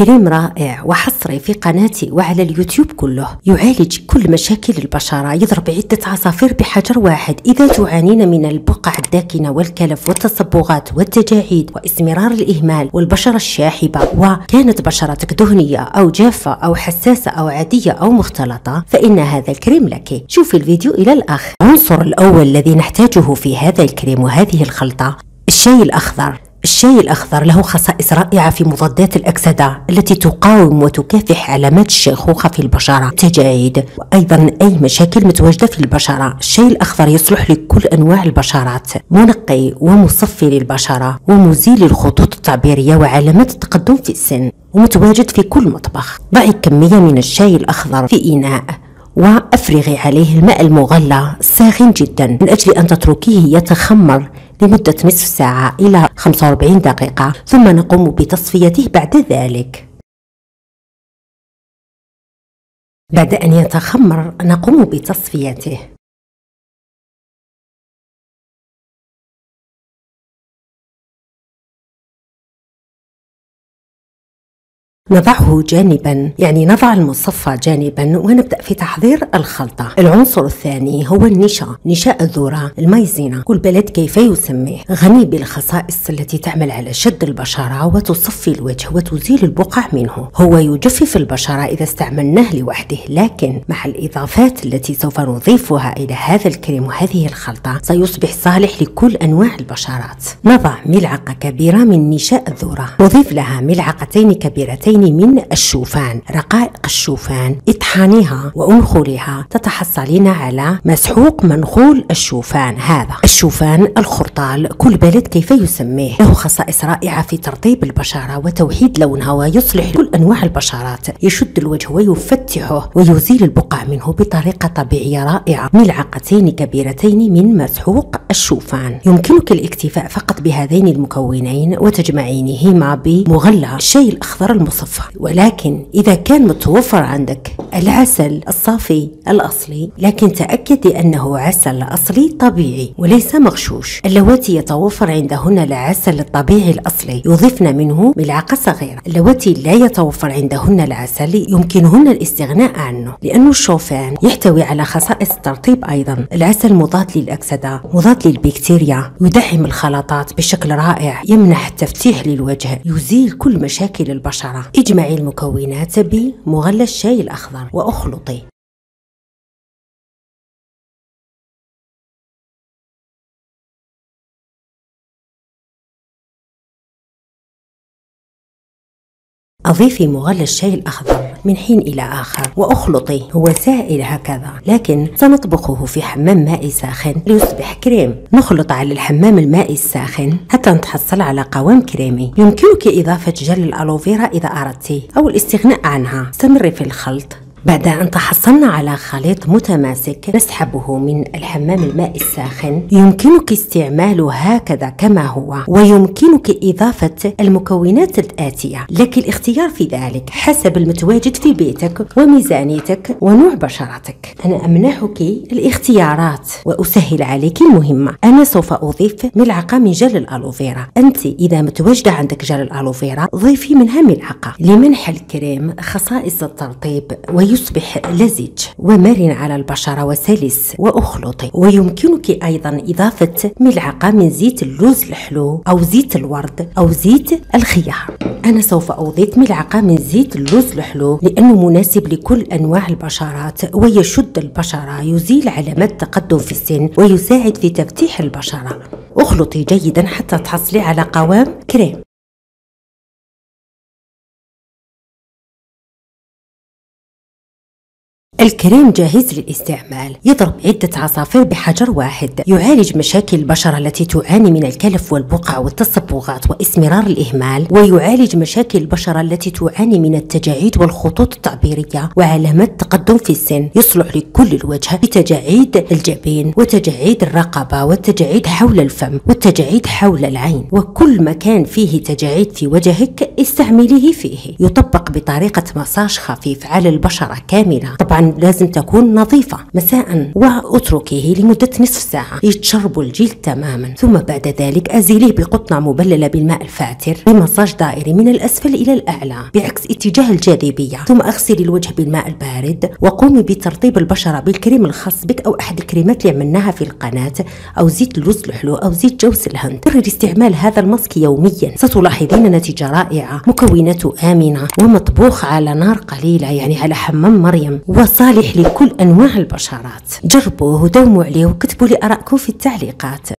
كريم رائع وحصري في قناتي وعلى اليوتيوب كله. يعالج كل مشاكل البشرة يضرب عدة عصافير بحجر واحد. إذا تعانين من البقع الداكنة والكلف والتصبغات والتجاعيد وإسمرار الإهمال والبشرة الشاحبة وكانت بشرتك دهنية أو جافة أو حساسة أو عادية أو مختلطة فإن هذا الكريم لك. شوفي الفيديو إلى الآخر. العنصر الأول الذي نحتاجه في هذا الكريم وهذه الخلطة الشاي الأخضر. الشاي الأخضر له خصائص رائعة في مضادات الأكسدة التي تقاوم وتكافح علامات الشيخوخة في البشرة. التجاعيد وأيضا أي مشاكل متواجدة في البشرة. الشاي الأخضر يصلح لكل أنواع البشرات منقي ومصفي للبشرة ومزيل الخطوط التعبيرية وعلامات التقدم في السن ومتواجد في كل مطبخ. ضعي كمية من الشاي الأخضر في إناء وأفرغي عليه الماء المغلى الساخن جدا من أجل أن تتركيه يتخمر. لمدة نصف ساعة إلى 45 دقيقة ثم نقوم بتصفيته بعد ذلك. بعد أن يتخمر نقوم بتصفيته. نضعه جانبا يعني نضع المصفى جانبا ونبدأ في تحضير الخلطة. العنصر الثاني هو النشا نشاء الذرة الميزينة. كل بلد كيف يسميه؟ غني بالخصائص التي تعمل على شد البشرة وتصفي الوجه وتزيل البقع منه. هو يجفف البشرة إذا استعملناه لوحده لكن مع الإضافات التي سوف نضيفها إلى هذا الكريم وهذه الخلطة سيصبح صالح لكل أنواع البشرات. نضع ملعقة كبيرة من نشاء الذرة. نضيف لها ملعقتين كبيرتين من الشوفان رقائق الشوفان اطحانيها وانخلها تتحصلين على مسحوق منخول الشوفان هذا. الشوفان الخرطال كل بلد كيف يسميه؟ له خصائص رائعة في ترطيب البشرة وتوحيد لونها ويصلح كل أنواع البشرات. يشد الوجه ويفتحه ويزيل البقع منه بطريقة طبيعية رائعة. ملعقتين كبيرتين من مسحوق الشوفان. يمكنك الاكتفاء فقط بهذين المكونين وتجمعينهما بمغلى. الشاي الأخضر المصفى المصفى ولكن إذا كان متوفر عندك العسل الصافي الأصلي لكن تأكدي أنه عسل أصلي طبيعي وليس مغشوش. اللواتي يتوفر عندهن العسل الطبيعي الأصلي يضيفن منه ملعقة صغيرة. اللواتي لا يتوفر عندهن العسل يمكنهن الاستغناء عنه لأن الشوفان يحتوي على خصائص الترطيب أيضا. العسل مضاد للأكسدة مضاد للبكتيريا يدعم الخلطات بشكل رائع يمنح تفتيح للوجه يزيل كل مشاكل البشرة. اجمعي المكونات بمغلى الشاي الأخضر وأخلطي أضيفي مغلى الشاي الأخضر. من حين إلى آخر وأخلطي هو سائل هكذا. لكن سنطبخه في حمام ماء ساخن ليصبح كريم. نخلط على الحمام الماء الساخن حتى نتحصل على قوام كريمي. يمكنك إضافة جل الألوفيرا إذا أردت أو الاستغناء عنها. استمري في الخلط. بعد أن تحصلنا على خليط متماسك نسحبه من الحمام الماء الساخن يمكنك استعماله هكذا كما هو ويمكنك إضافة المكونات الآتية. لك الاختيار في ذلك حسب المتواجد في بيتك وميزانيتك ونوع بشرتك. أنا أمنحك الاختيارات وأسهل عليك المهمة. أنا سوف أضيف ملعقة من جل الألوفيرا. أنت إذا متواجدة عندك جل الألوفيرا ضيفي منها ملعقة لمنح الكريم خصائص الترطيب ويصبح لزج ومرن على البشرة وسلس وأخلطي ويمكنك أيضا إضافة ملعقة من زيت اللوز الحلو أو زيت الورد أو زيت الخيار. أنا سوف أضيف ملعقة من زيت اللوز الحلو لأنه مناسب لكل أنواع البشرات ويشد البشرة يزيل علامات تقدم في السن ويساعد في تفتيح البشرة. أخلطي جيدا حتى تحصلي على قوام كريم. الكريم جاهز للاستعمال. يضرب عدة عصافير بحجر واحد. يعالج مشاكل البشرة التي تعاني من الكلف والبقع والتصبغات وإسمرار الإهمال. ويعالج مشاكل البشرة التي تعاني من التجاعيد والخطوط التعبيرية وعلامات تقدم في السن. يصلح لكل الوجه بتجاعيد الجبين وتجاعيد الرقبة والتجاعيد حول الفم والتجاعيد حول العين. وكل مكان فيه تجاعيد في وجهك استعمليه فيه. يطبق بطريقة مساج خفيف على البشرة كاملة. طبعا لازم تكون نظيفة مساء واتركيه لمدة نصف ساعة يتشرب الجلد تماما. ثم بعد ذلك أزيليه بقطنة مبللة بالماء الفاتر بمساج دائري من الأسفل إلى الأعلى بعكس اتجاه الجاذبية. ثم أغسلي الوجه بالماء البارد وقومي بترطيب البشرة بالكريم الخاص بك أو أحد الكريمات اللي عملناها في القناة أو زيت اللوز الحلو أو زيت جوز الهند. كرري استعمال هذا الماسك يوميا. ستلاحظين نتيجة رائعة. مكوناته آمنة ومطبوخ على نار قليلة يعني على حمام مريم. وصالح لكل أنواع البشرات. جربوه ودوموا عليه وكتبوا لي آرائكم في التعليقات.